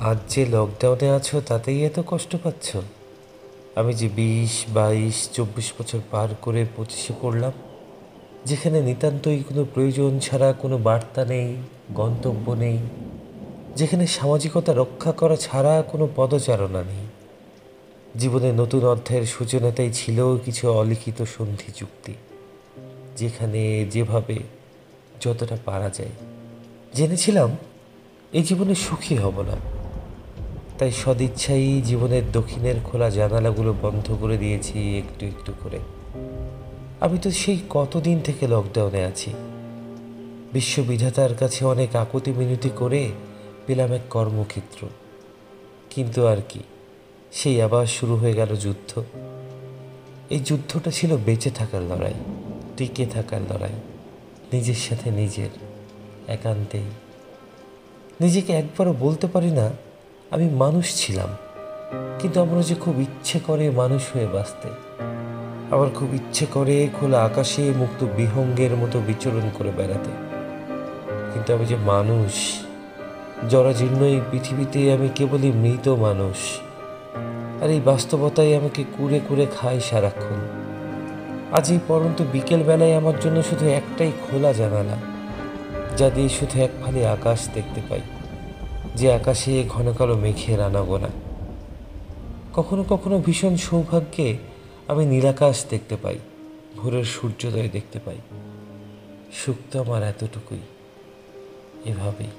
আজ যে লকডাউনে আছো, তাতেই এত কষ্ট পাচ্ছ? আমি যে বিশ, বাইশ, চব্বিশ বছর পার করে পঁচিশে পড়লাম, যেখানে নিতান্তই কোনো প্রয়োজন ছাড়া কোনো বার্তা নেই, গন্তব্য নেই, যেখানে সামাজিকতা রক্ষা করা ছাড়া কোনো পদচারণা নেই। জীবনের নতুন অধ্যায়ের সূচনাতেই ছিল কিছু অলিখিত সন্ধি চুক্তি যেখানে যেভাবে যতটা পারা যায়। জেনেছিলাম এই জীবনে সুখী হব না। তাই সদিচ্ছাই জীবনের দক্ষিণের খোলা জানালাগুলো বন্ধ করে দিয়েছি একটু একটু করে। আমি তো সেই কতদিন থেকে লকডাউনে আছি। বিশ্ববিধাতার কাছে অনেক আকুতি মিনতি করে পেলাম এক কর্মক্ষেত্র। কিন্তু আর কি, সেই আবার শুরু হয়ে গেল যুদ্ধ। এই যুদ্ধটা ছিল বেঁচে থাকার লড়াই, টিকে থাকার লড়াই, নিজের সাথে নিজের, একান্তেই। নিজেকে একবারও বলতে পারি না আমি মানুষ ছিলাম, কিন্তু আমার যে খুব ইচ্ছে করে মানুষ হয়ে বাঁচতে। আমার খুব ইচ্ছে করে খোলা আকাশে মুক্ত বিহঙ্গের মতো বিচরণ করে বেড়াতে। কিন্তু আমি যে মানুষ, জরাজীর্ণ এই পৃথিবীতে আমি কেবলই মৃত মানুষ। আর এই বাস্তবতাই আমাকে কুড়ে কুড়ে খায় সারাক্ষণ। আজ এই পরন্ত বিকেলবেলায় আমার জন্য শুধু একটাই খোলা জানালা, যা দিয়ে শুধু এক ফালি আকাশ দেখতে পাই। যে আকাশে ঘন কালো মেঘের আনাগোনা কখনো কখনো ভীষণ সৌভাগ্যে আমি নীলাকাশ দেখতে পাই, ভোরের সূর্যোদয় দেখতে পাই। সুখ তো আমার এতটুকুই, এভাবেই।